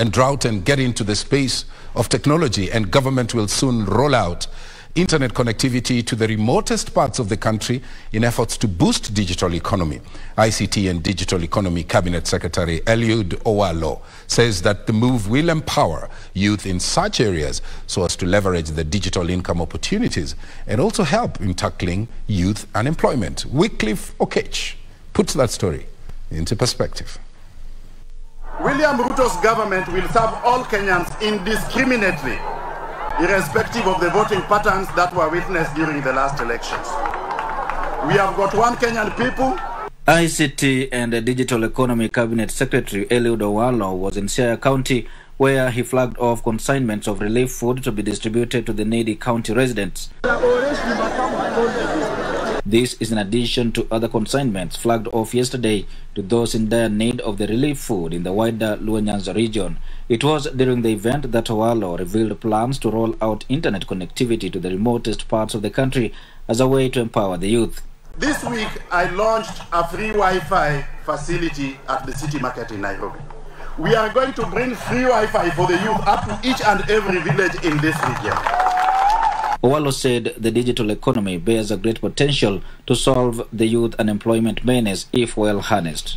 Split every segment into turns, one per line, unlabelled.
and drought and get into the space of technology and government will soon roll out internet connectivity to the remotest parts of the country in efforts to boost digital economy. ICT and Digital Economy Cabinet Secretary Eliud Owalo says that the move will empower youth in such areas so as to leverage the digital income opportunities and also help in tackling youth unemployment. Wycliffe Okech puts that story into perspective.
William Ruto's government will serve all Kenyans indiscriminately irrespective of the voting patterns that were witnessed during the last elections. We have got one Kenyan people.
ICT and Digital Economy Cabinet Secretary Eliud Owalo was in Siaya County where he flagged off consignments of relief food to be distributed to the needy county residents. This is in addition to other consignments flagged off yesterday to those in dire need of the relief food in the wider Luo Nyanza region. It was during the event that Owalo revealed plans to roll out internet connectivity to the remotest parts of the country as a way to empower the youth.
This week, I launched a free Wi-Fi facility at the city market in Nairobi. We are going to bring free Wi-Fi for the youth up to each and every village in this region.
Owalo said the digital economy bears a great potential to solve the youth unemployment menace if well harnessed.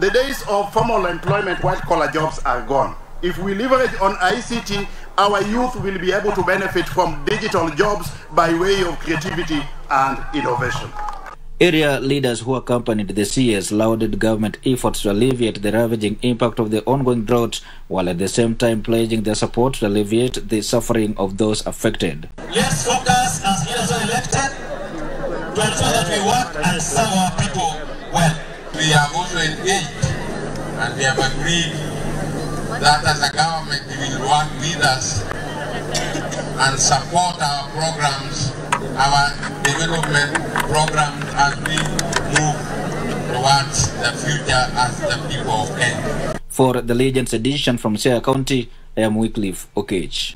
The days of formal employment, white collar jobs are gone. If we leverage on ICT, our youth will be able to benefit from digital jobs by way of creativity and innovation.
Area leaders who accompanied the CS lauded government efforts to alleviate the ravaging impact of the ongoing drought, while at the same time pledging their support to alleviate the suffering of those affected.
Let's focus as leaders are elected to ensure that we work and serve our people well.
We have also engaged and we have agreed that as a government we will work with us and support our programs, our development programs as we move towards the future as the people of Kenya.
For the Legends edition from Sierra County, I am Wycliffe Okech.